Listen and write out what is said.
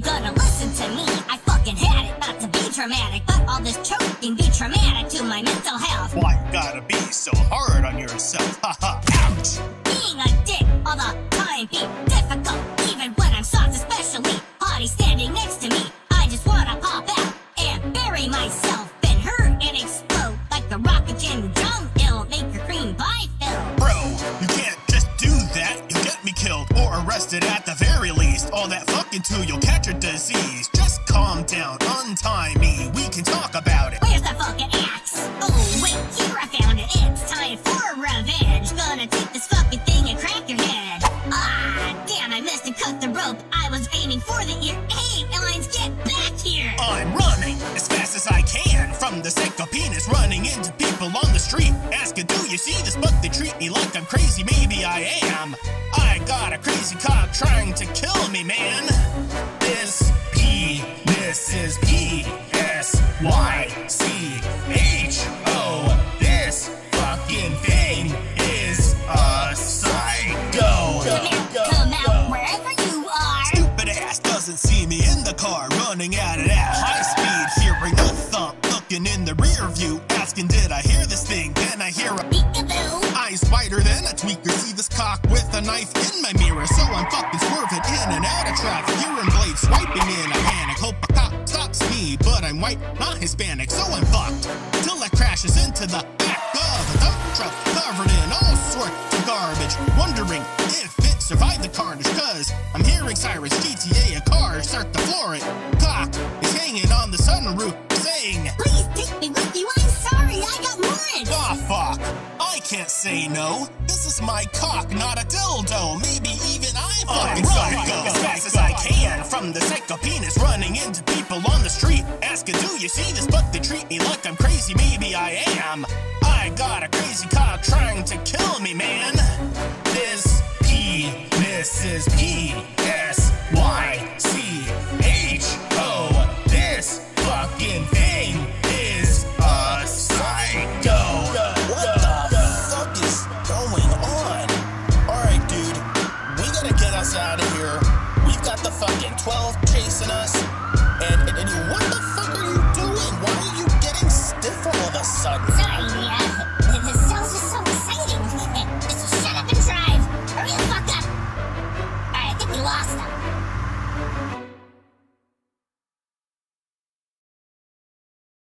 wanna listen to me. I fucking had it, not to be dramatic, but all this choking be traumatic to my mental health. Why you gotta be so hard on yourself? Haha, ouch! Being a dick all the time be difficult, even when I'm soft, especially Hottie standing next to me. I just wanna pop out and bury myself, then hurt and explode like the rocket Jim drum. It'll make your cream pie fill. Bro, you can't just do that. You'll get me killed or arrested at the very least. All that fucking too, you'll catch disease. Just calm down, untie me. We can talk about it. Where's the fucking axe? Oh, wait, here I found it. It's time for revenge. Gonna take this fucking thing and crack your head. Ah, damn, I missed and cut the rope. I was aiming for the ear. Hey, aliens, get back here! I'm running as fast as I can from the psycho penis running into people on the street. Asking, do you see this? But they treat me like I'm crazy. Maybe I am. I got a crazy cock trying to kill me, man. This is P S Y C H O. This fucking thing is a psycho. Come out, come out, wherever you are. Stupid ass doesn't see me in the car, running at it at high speed, hearing a thump, looking in the rear view, asking, Did I hear this thing? Then I hear a Peekaboo. eyes wider than a tweaker. See this cock with a knife in my mirror, so I'm fucking swerving in and out of traffic. Urine blade swiping in a panic. Hope a cop stops me, but I'm white, not Hispanic, so I'm fucked. Till it crashes into the back of a dump truck covered in all sorts of garbage. Wondering if it survived the carnage, cause I'm hearing sirens, GTA, a car start to floor it. Cock is hanging on the sunroof, saying, Please take me with you. I'm sorry, I got warrants. Ah, fuck. I can't say no. This is my cock, not a. the psycho penis running into people on the street. Asking, do you see this? But they treat me like I'm crazy. Maybe I am. I got a crazy cock trying to kill me, man. This P, this is P S Y C H O. This fucking thing is a psycho. What the fuck is going on? Alright, dude, we gotta get us out of